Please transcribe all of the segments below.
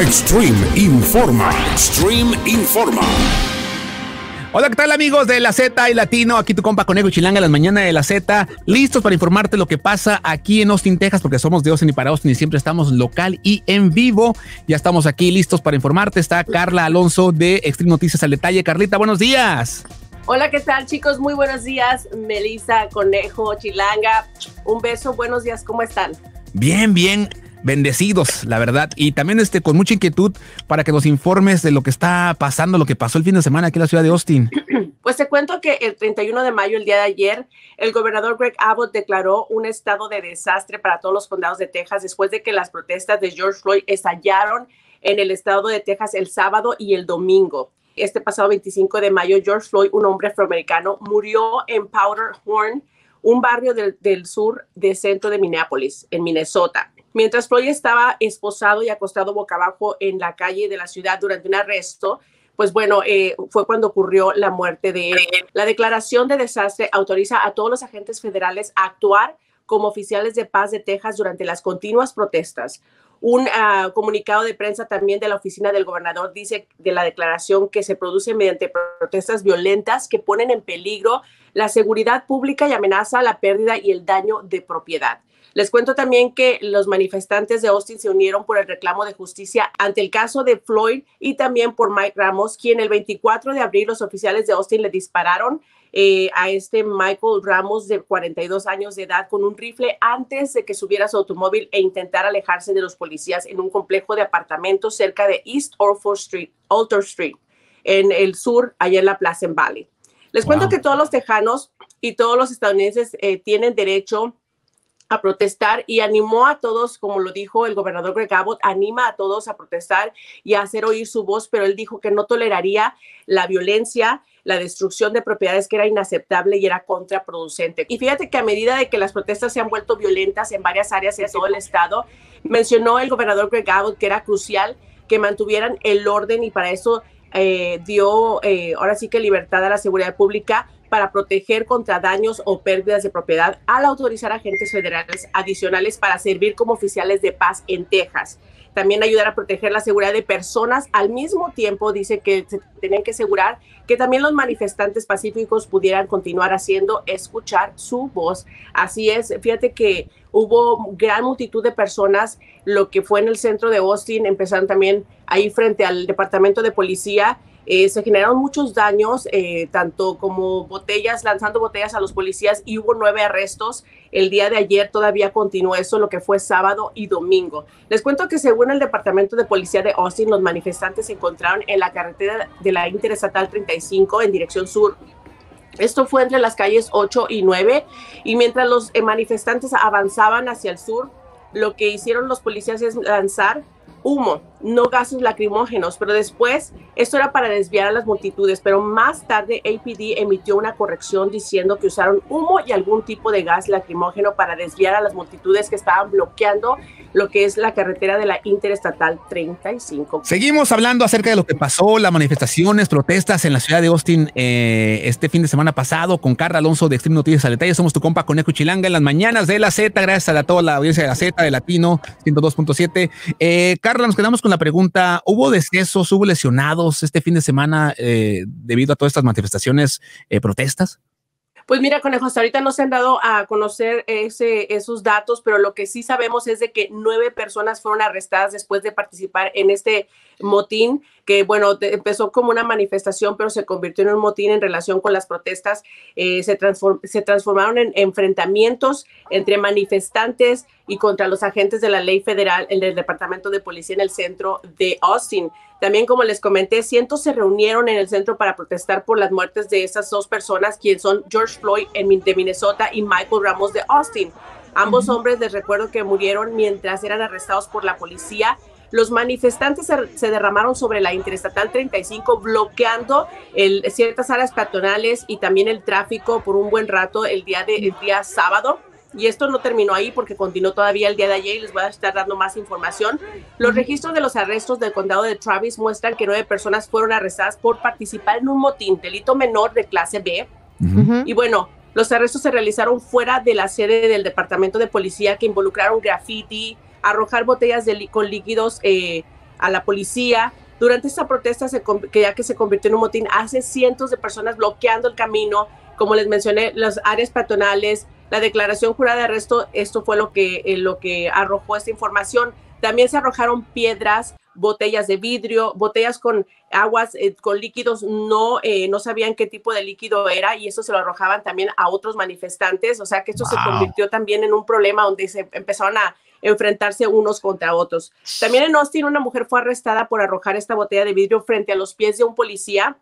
Extreme Informa. Extreme Informa. Hola, ¿qué tal amigos de la Z y Latino? Aquí tu compa Conejo Chilanga, las mañanas de la Z, listos para informarte lo que pasa aquí en Austin, Texas, porque somos de Austin y para Austin y siempre estamos local y en vivo. Ya estamos aquí listos para informarte. Está Carla Alonso de Extreme Noticias al Detalle. Carlita, buenos días. Hola, ¿qué tal chicos? Muy buenos días. Melissa, Conejo, Chilanga. Un beso, buenos días, ¿cómo están? Bien, bien bendecidos, la verdad, y también este, con mucha inquietud para que nos informes de lo que está pasando, lo que pasó el fin de semana aquí en la ciudad de Austin. Pues te cuento que el 31 de mayo, el día de ayer, el gobernador Greg Abbott declaró un estado de desastre para todos los condados de Texas después de que las protestas de George Floyd estallaron en el estado de Texas el sábado y el domingo. Este pasado 25 de mayo, George Floyd, un hombre afroamericano, murió en Powder Horn, un barrio del, del sur de centro de Minneapolis, en Minnesota. Mientras Floyd estaba esposado y acostado boca abajo en la calle de la ciudad durante un arresto, pues bueno, eh, fue cuando ocurrió la muerte de él. La declaración de desastre autoriza a todos los agentes federales a actuar como oficiales de paz de Texas durante las continuas protestas. Un ah, comunicado de prensa también de la oficina del gobernador dice de la declaración que se produce mediante protestas violentas que ponen en peligro la seguridad pública y amenaza la pérdida y el daño de propiedad. Les cuento también que los manifestantes de Austin se unieron por el reclamo de justicia ante el caso de Floyd y también por Mike Ramos, quien el 24 de abril los oficiales de Austin le dispararon eh, a este Michael Ramos de 42 años de edad con un rifle antes de que subiera su automóvil e intentara alejarse de los policías en un complejo de apartamentos cerca de East Orford Street, Alter Street, en el sur, allá en la Plaza en Valley. Les cuento que todos los tejanos y todos los estadounidenses eh, tienen derecho a protestar y animó a todos, como lo dijo el gobernador Greg Abbott, anima a todos a protestar y a hacer oír su voz, pero él dijo que no toleraría la violencia, la destrucción de propiedades que era inaceptable y era contraproducente. Y fíjate que a medida de que las protestas se han vuelto violentas en varias áreas de todo el estado, mencionó el gobernador Greg Abbott que era crucial que mantuvieran el orden y para eso eh, dio eh, ahora sí que libertad a la seguridad pública para proteger contra daños o pérdidas de propiedad al autorizar agentes federales adicionales para servir como oficiales de paz en Texas. También ayudar a proteger la seguridad de personas. Al mismo tiempo, dice que se tienen que asegurar que también los manifestantes pacíficos pudieran continuar haciendo escuchar su voz. Así es, fíjate que hubo gran multitud de personas, lo que fue en el centro de Austin, empezaron también ahí frente al departamento de policía eh, se generaron muchos daños, eh, tanto como botellas, lanzando botellas a los policías y hubo nueve arrestos. El día de ayer todavía continuó eso, lo que fue sábado y domingo. Les cuento que según el Departamento de Policía de Austin, los manifestantes se encontraron en la carretera de la Interestatal 35 en dirección sur esto fue entre las calles 8 y 9 y mientras los eh, manifestantes avanzaban hacia el sur, lo que hicieron los policías es lanzar humo, no gases lacrimógenos, pero después esto era para desviar a las multitudes, pero más tarde APD emitió una corrección diciendo que usaron humo y algún tipo de gas lacrimógeno para desviar a las multitudes que estaban bloqueando lo que es la carretera de la Interestatal 35. Seguimos hablando acerca de lo que pasó, las manifestaciones, protestas en la ciudad de Austin eh, este fin de semana pasado con Carla Alonso de Extreme Noticias al Detalle. Somos tu compa Conejo Chilanga en las mañanas de la Z, gracias a toda la audiencia de la Z, de Latino 102.7. Eh, Carla, nos quedamos con la pregunta, ¿hubo decesos, hubo lesionados este fin de semana eh, debido a todas estas manifestaciones, protestas? Pues mira, Conejo, hasta ahorita no se han dado a conocer ese, esos datos, pero lo que sí sabemos es de que nueve personas fueron arrestadas después de participar en este motín, que bueno, empezó como una manifestación, pero se convirtió en un motín en relación con las protestas. Eh, se, se transformaron en enfrentamientos entre manifestantes y contra los agentes de la ley federal en el Departamento de Policía en el centro de Austin. También, como les comenté, cientos se reunieron en el centro para protestar por las muertes de esas dos personas, quienes son George Floyd de Minnesota y Michael Ramos de Austin. Ambos hombres, les recuerdo que murieron mientras eran arrestados por la policía. Los manifestantes se, derramaron sobre la Interestatal 35, bloqueando el, ciertas áreas peatonales y también el tráfico por un buen rato el día, de, el día sábado. Y esto no terminó ahí porque continuó todavía el día de ayer y les voy a estar dando más información. Los registros de los arrestos del condado de Travis muestran que nueve personas fueron arrestadas por participar en un motín, delito menor de clase B. Y bueno, los arrestos se realizaron fuera de la sede del departamento de policía que involucraron graffiti, arrojar botellas de, con líquidos. Eh, a la policía. Durante esta protesta, se, que ya que se convirtió en un motín, hace cientos de personas bloqueando el camino, como les mencioné, las áreas patronales, la declaración jurada de arresto, esto fue lo que, eh, lo que arrojó esta información. También se arrojaron piedras, botellas de vidrio, botellas con aguas, eh, con líquidos, no, eh, no sabían qué tipo de líquido era y eso se lo arrojaban también a otros manifestantes. O sea que esto se convirtió también en un problema donde se empezaron a enfrentarse unos contra otros. También en Austin una mujer fue arrestada por arrojar esta botella de vidrio frente a los pies de un policía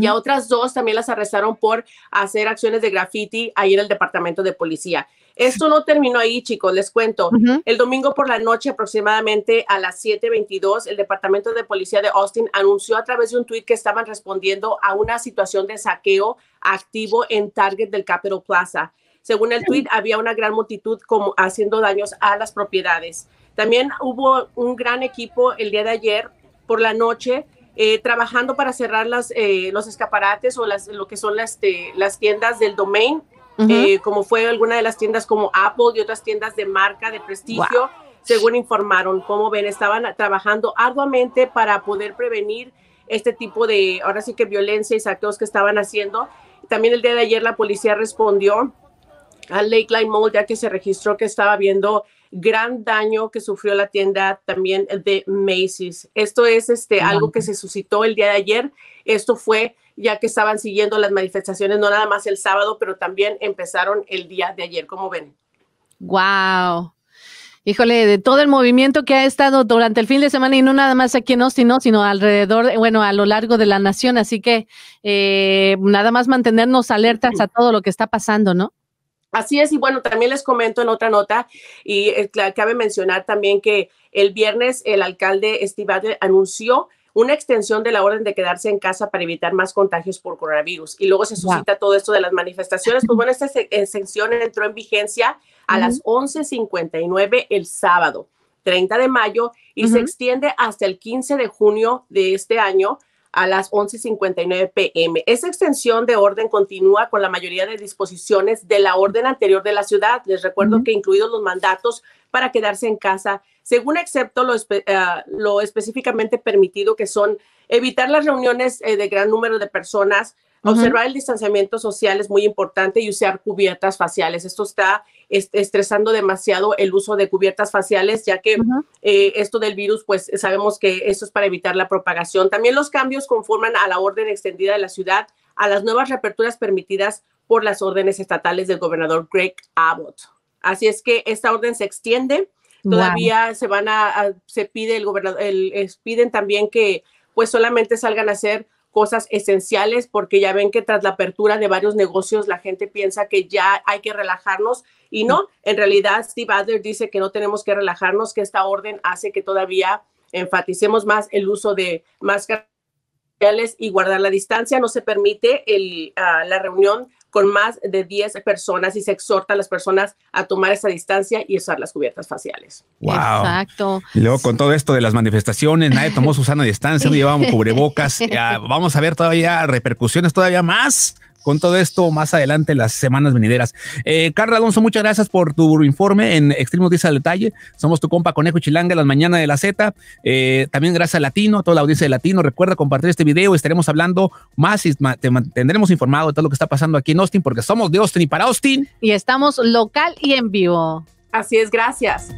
y a otras dos también las arrestaron por hacer acciones de graffiti ahí en el departamento de policía. Esto no terminó ahí, chicos, les cuento. El domingo por la noche, aproximadamente a las 7:22, el departamento de policía de Austin anunció a través de un tweet que estaban respondiendo a una situación de saqueo activo en Target del Capitol Plaza. Según el tweet, había una gran multitud como haciendo daños a las propiedades. También hubo un gran equipo el día de ayer por la noche eh, trabajando para cerrar las, eh, los escaparates o las, lo que son las, este, las tiendas del domain, eh, como fue alguna de las tiendas como Apple y otras tiendas de marca, de prestigio, según informaron. Como ven, estaban trabajando arduamente para poder prevenir este tipo de, ahora sí que violencia y saqueos que estaban haciendo. También el día de ayer la policía respondió al Lakeline Mall, ya que se registró que estaba viendo gran daño que sufrió la tienda también de Macy's. Esto es este, algo que se suscitó el día de ayer. Esto fue ya que estaban siguiendo las manifestaciones, no nada más el sábado, pero también empezaron el día de ayer, como ven. Wow. Híjole, de todo el movimiento que ha estado durante el fin de semana y no nada más aquí en Austin, sino alrededor, bueno, a lo largo de la nación. Así que eh, nada más mantenernos alertas a todo lo que está pasando, ¿no? Así es, y bueno, también les comento en otra nota, y eh, cabe mencionar también que el viernes el alcalde Steve anunció una extensión de la orden de quedarse en casa para evitar más contagios por coronavirus. Y luego se suscita todo esto de las manifestaciones. Pues bueno, esta extensión entró en vigencia a las 11.59 el sábado, 30 de mayo, y se extiende hasta el 15 de junio de este año a las 11.59 pm. Esa extensión de orden continúa con la mayoría de disposiciones de la orden anterior de la ciudad. Les recuerdo que incluidos los mandatos para quedarse en casa, según excepto lo, ah, lo específicamente permitido, que son evitar las reuniones eh, de gran número de personas, Observar el distanciamiento social es muy importante y usar cubiertas faciales. Esto está estresando demasiado el uso de cubiertas faciales, ya que eh, esto del virus, pues sabemos que esto es para evitar la propagación. También los cambios conforman a la orden extendida de la ciudad a las nuevas reaperturas permitidas por las órdenes estatales del gobernador Greg Abbott. Así es que esta orden se extiende. Todavía se van a, se pide el gobernador, el, piden también que pues solamente salgan a hacer cosas esenciales porque ya ven que tras la apertura de varios negocios la gente piensa que ya hay que relajarnos y no, en realidad Steve Adler dice que no tenemos que relajarnos, que esta orden hace que todavía enfaticemos más el uso de máscaras y guardar la distancia. No se permite el, ah, la reunión con más de 10 personas y se exhorta a las personas a tomar esa distancia y usar las cubiertas faciales. Wow. Exacto. Y luego con todo esto de las manifestaciones, nadie tomó su sana distancia, no llevábamos cubrebocas. vamos a ver todavía repercusiones todavía más con todo esto más adelante las semanas venideras. Eh, Carla Alonso, muchas gracias por tu informe en Extremo Noticias al Detalle. Somos tu compa Conejo Chilanga las mañanas de la Z. Eh, también gracias a Latino, a toda la audiencia de Latino. Recuerda compartir este video. Estaremos hablando más y te mantendremos informado de todo lo que está pasando aquí en Austin porque somos de Austin y para Austin. Y estamos local y en vivo. Así es, gracias.